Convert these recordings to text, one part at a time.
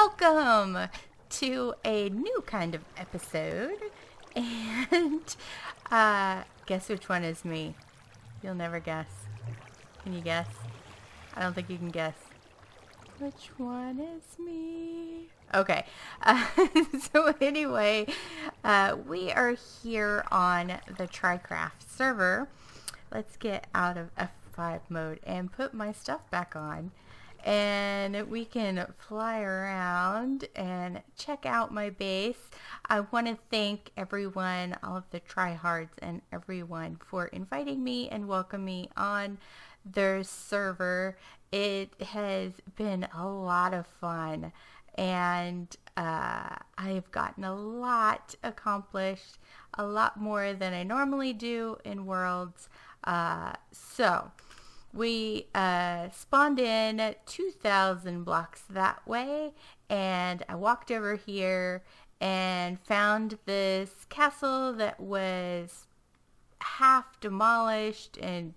welcome to a new kind of episode. And uh, guess which one is me? You'll never guess. Can you guess? I don't think you can guess. Which one is me? Okay. Uh, so anyway, uh, we are here on the Trycraft server. Let's get out of F5 mode and put my stuff back on and we can fly around and check out my base. I want to thank everyone, all of the tryhards and everyone for inviting me and welcoming me on their server. It has been a lot of fun and uh, I've gotten a lot accomplished, a lot more than I normally do in Worlds. Uh, so, we uh, spawned in 2,000 blocks that way, and I walked over here and found this castle that was half demolished and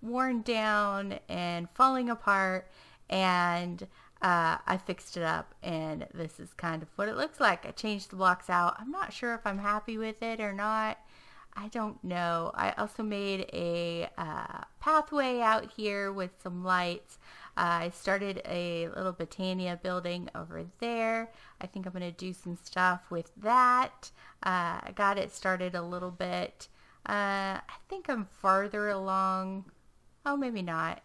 worn down and falling apart, and uh, I fixed it up, and this is kind of what it looks like. I changed the blocks out. I'm not sure if I'm happy with it or not. I don't know. I also made a uh, pathway out here with some lights. Uh, I started a little Botania building over there. I think I'm going to do some stuff with that. Uh, I got it started a little bit. Uh, I think I'm farther along. Oh, maybe not.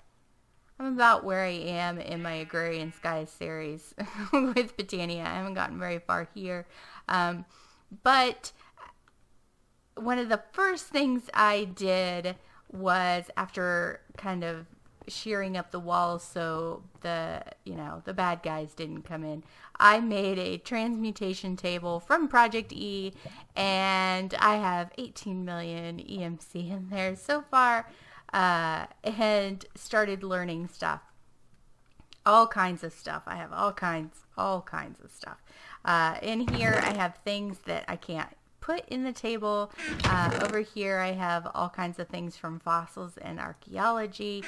I'm about where I am in my Agrarian Skies series with Botania. I haven't gotten very far here. Um, but one of the first things I did was after kind of shearing up the walls so the you know the bad guys didn't come in i made a transmutation table from project e and i have 18 million emc in there so far uh, and started learning stuff. All kinds of stuff. I have all kinds all kinds of stuff. Uh, in here i have things that i can't put in the table. Uh, over here I have all kinds of things from fossils and archaeology.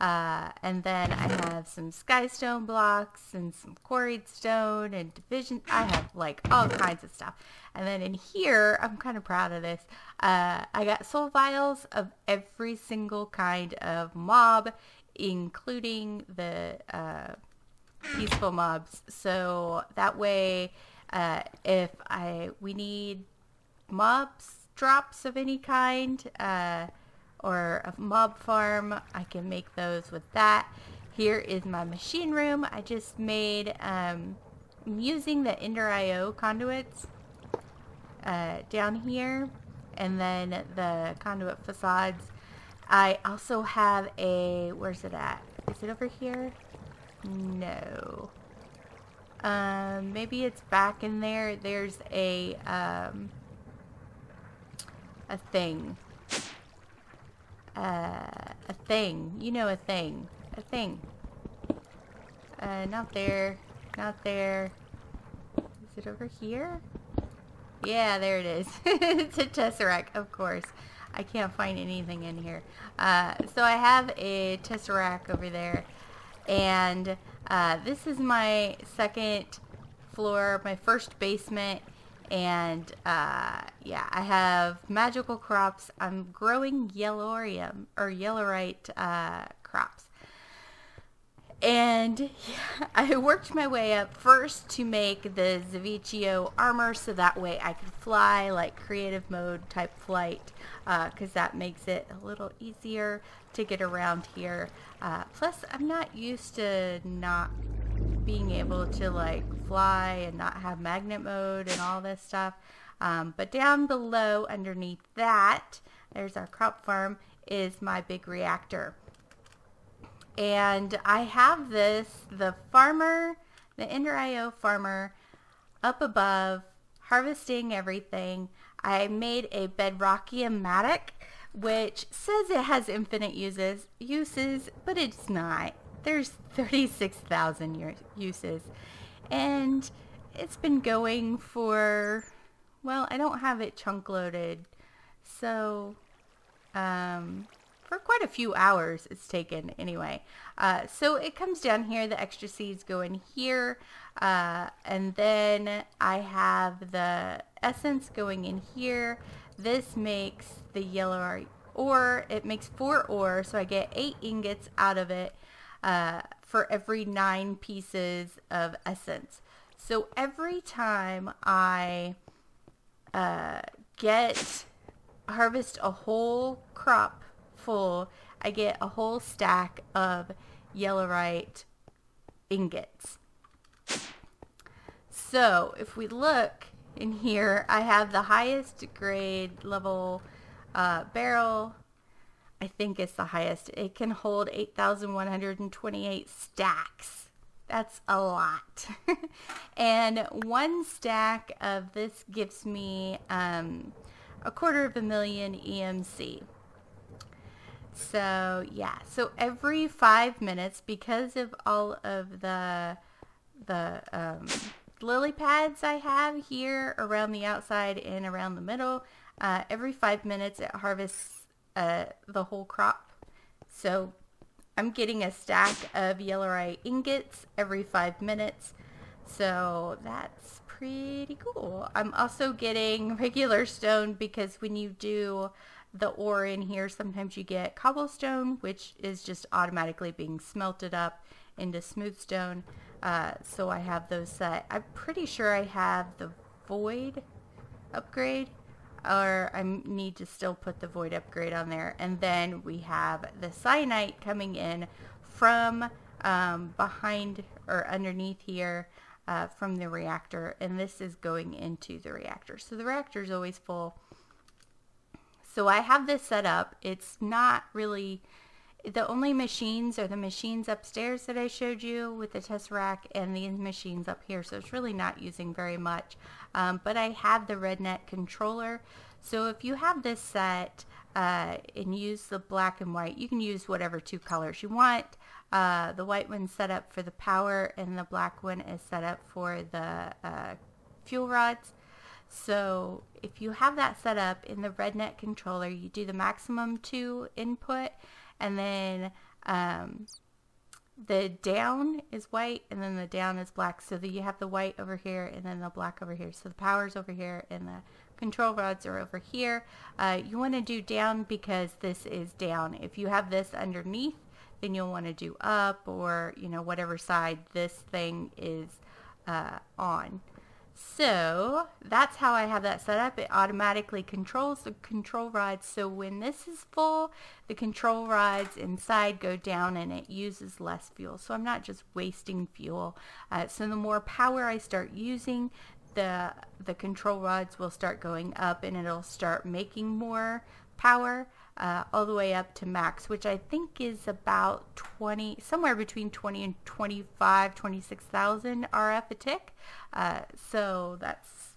Uh, and then I have some skystone blocks and some quarried stone and division. I have like all kinds of stuff. And then in here, I'm kind of proud of this. Uh, I got soul vials of every single kind of mob, including the uh, peaceful mobs. So that way, uh, if I we need mobs drops of any kind uh, or a mob farm, I can make those with that. Here is my machine room. I just made, um, I'm using the Ender IO conduits uh, down here and then the conduit facades. I also have a, where's it at? Is it over here? No. Um, maybe it's back in there. There's a, um, a thing. Uh, a thing. You know a thing. A thing. Uh, not there. Not there. Is it over here? Yeah, there it is. it's a Tesseract, of course. I can't find anything in here. Uh, so I have a Tesseract over there. And uh, this is my second floor, my first basement and uh, yeah, I have magical crops. I'm growing yellorium or yellorite uh, crops. And yeah, I worked my way up first to make the Zavicchio armor so that way I could fly like creative mode type flight because uh, that makes it a little easier to get around here. Uh, plus, I'm not used to not being able to like fly and not have magnet mode and all this stuff. Um, but down below underneath that, there's our crop farm, is my big reactor. And I have this, the farmer, the Ender IO farmer up above harvesting everything. I made a Bedrockium-matic, which says it has infinite uses, uses, but it's not there's 36,000 uses. And it's been going for, well, I don't have it chunk loaded. So, um, for quite a few hours it's taken anyway. Uh, so it comes down here, the extra seeds go in here, uh, and then I have the essence going in here. This makes the yellow ore, it makes four ore, so I get eight ingots out of it uh, for every nine pieces of essence. So every time I uh, get harvest a whole crop full, I get a whole stack of yellorite ingots. So if we look in here, I have the highest grade level uh, barrel. I think it's the highest. It can hold 8,128 stacks. That's a lot. and one stack of this gives me um, a quarter of a million EMC. So yeah, so every five minutes, because of all of the the um, lily pads I have here around the outside and around the middle, uh, every five minutes it harvests uh, the whole crop. So I'm getting a stack of yellorite ingots every five minutes. So that's pretty cool. I'm also getting regular stone because when you do the ore in here, sometimes you get cobblestone, which is just automatically being smelted up into smooth stone. Uh, so I have those set. I'm pretty sure I have the void upgrade or I need to still put the void upgrade on there. And then we have the cyanite coming in from um, behind or underneath here uh, from the reactor. And this is going into the reactor. So the reactor is always full so I have this set up. It's not really, the only machines are the machines upstairs that I showed you with the Tesseract and these machines up here. So it's really not using very much. Um, but I have the RedNet controller. So if you have this set uh, and use the black and white, you can use whatever two colors you want. Uh, the white one's set up for the power and the black one is set up for the uh, fuel rods. So if you have that set up in the RedNet controller, you do the maximum two input and then um, the down is white and then the down is black. So that you have the white over here and then the black over here. So the power's over here and the control rods are over here. Uh, you want to do down because this is down. If you have this underneath, then you'll want to do up or, you know, whatever side this thing is uh, on. So that's how I have that set up. It automatically controls the control rods. So when this is full, the control rods inside go down and it uses less fuel. So I'm not just wasting fuel. Uh, so the more power I start using, the, the control rods will start going up and it'll start making more power uh, all the way up to max, which I think is about 20, somewhere between 20 and 25, 26,000 RF a tick. Uh, so that's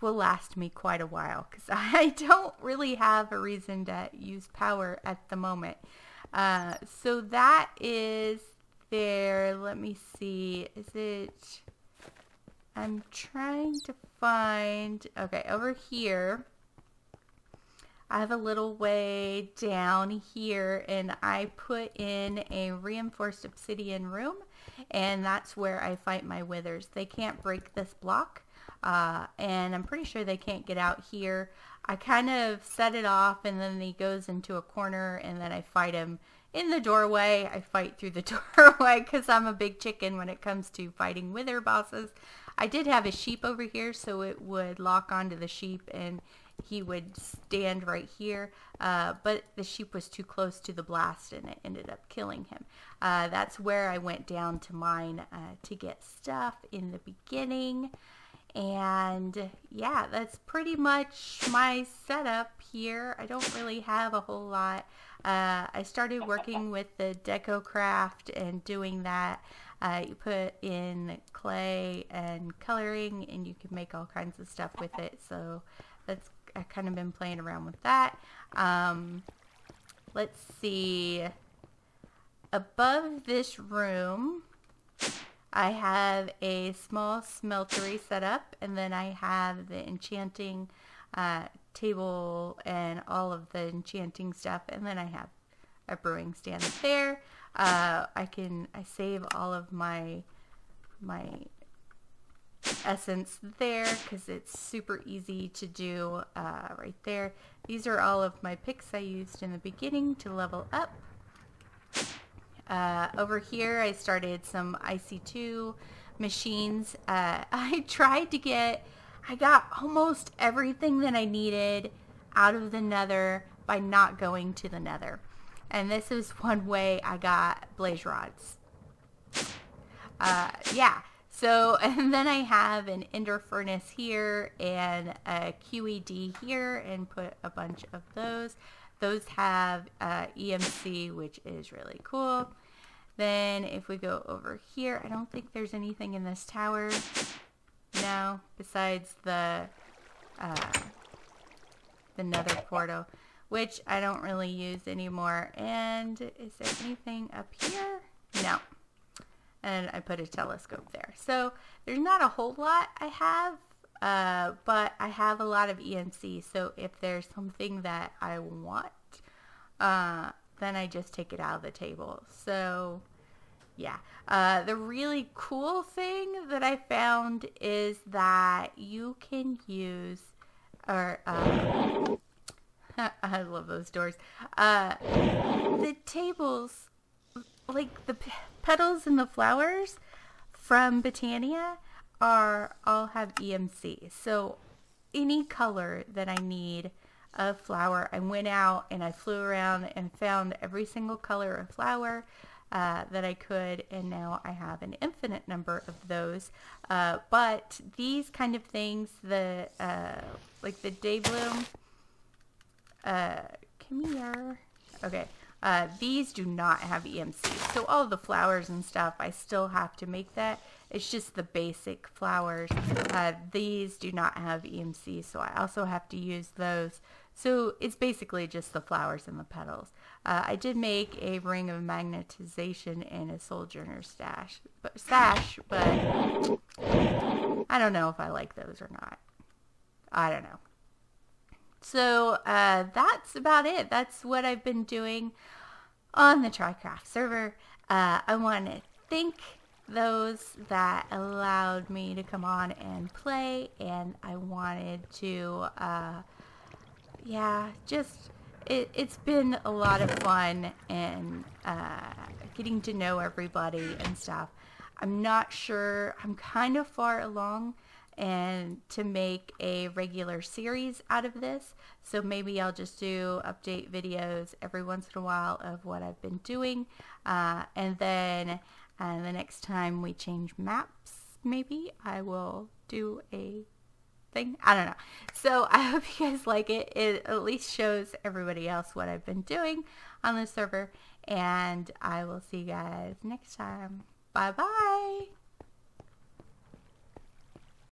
will last me quite a while because I don't really have a reason to use power at the moment. Uh, so that is there. Let me see. Is it? I'm trying to find. Okay, over here I have a little way down here and I put in a reinforced obsidian room and that's where I fight my withers. They can't break this block uh, and I'm pretty sure they can't get out here. I kind of set it off and then he goes into a corner and then I fight him in the doorway. I fight through the doorway because I'm a big chicken when it comes to fighting wither bosses. I did have a sheep over here so it would lock onto the sheep and he would stand right here, uh, but the sheep was too close to the blast and it ended up killing him. Uh, that's where I went down to mine uh, to get stuff in the beginning. And yeah, that's pretty much my setup here. I don't really have a whole lot. Uh, I started working with the Decocraft and doing that. Uh, you put in clay and coloring and you can make all kinds of stuff with it. So that's I've kind of been playing around with that. Um, let's see. Above this room, I have a small smeltery set up, and then I have the enchanting uh, table and all of the enchanting stuff. And then I have a brewing stand there. Uh, I can I save all of my my essence there because it's super easy to do uh, right there. These are all of my picks I used in the beginning to level up. Uh, over here I started some IC2 machines. Uh, I tried to get, I got almost everything that I needed out of the nether by not going to the nether. And this is one way I got blaze rods. Uh, yeah, so, and then I have an ender furnace here and a QED here and put a bunch of those. Those have uh, EMC, which is really cool. Then if we go over here, I don't think there's anything in this tower. now besides the uh, the nether portal, which I don't really use anymore. And is there anything up here? No and I put a telescope there. So there's not a whole lot I have, uh, but I have a lot of EMC. So if there's something that I want, uh, then I just take it out of the table. So yeah, uh, the really cool thing that I found is that you can use, or uh, I love those doors. Uh, the tables like the petals and the flowers from Botania are all have EMC. So any color that I need of flower, I went out and I flew around and found every single color of flower uh, that I could, and now I have an infinite number of those. Uh, but these kind of things, the uh, like the Daybloom, uh, come here. Okay, uh, these do not have EMC. So all the flowers and stuff, I still have to make that. It's just the basic flowers. Uh, these do not have EMC, so I also have to use those. So it's basically just the flowers and the petals. Uh, I did make a ring of magnetization and a sojourner sash, but stash, but I don't know if I like those or not. I don't know. So uh, that's about it. That's what I've been doing on the Trycraft server. Uh, I want to thank those that allowed me to come on and play, and I wanted to, uh, yeah, just it, has been a lot of fun and uh, getting to know everybody and stuff. I'm not sure. I'm kind of far along and to make a regular series out of this. So maybe I'll just do update videos every once in a while of what I've been doing. Uh, and then uh, the next time we change maps, maybe I will do a thing. I don't know. So I hope you guys like it. It at least shows everybody else what I've been doing on the server. And I will see you guys next time. Bye bye.